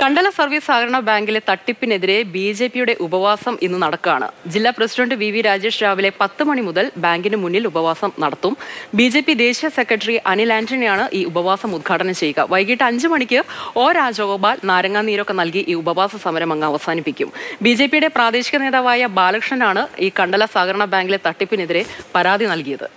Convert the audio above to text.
Kandala service സഹകരണ ബാങ്കിലെ തട്ടിപ്പിനെതിരെ B J പിയുടെ ഉപവാസം ഇന്ന് നടക്കുകയാണ്. ജില്ലാ പ്രസിഡന്റ് വി വി രാജേഷ് രാവിലെ പത്ത് മണി മുതൽ ബാങ്കിന് മുന്നിൽ ഉപവാസം നടത്തും. ബി ജെ പി ദേശീയ സെക്രട്ടറി അനിൽ ആന്റണിയാണ് ഈ ഉപവാസം ഉദ്ഘാടനം ചെയ്യുക. വൈകിട്ട് അഞ്ച് മണിക്ക് ഒ രാജഗോപാൽ നാരങ്ങാനീരൊക്കെ നൽകി ഈ ഉപവാസ സമരം അങ്ങ് അവസാനിപ്പിക്കും. ബി ജെ പിയുടെ പ്രാദേശിക നേതാവായ ബാലകൃഷ്ണനാണ് ഈ കണ്ടല സഹകരണ ബാങ്കിലെ തട്ടിപ്പിനെതിരെ പരാതി നൽകിയത്.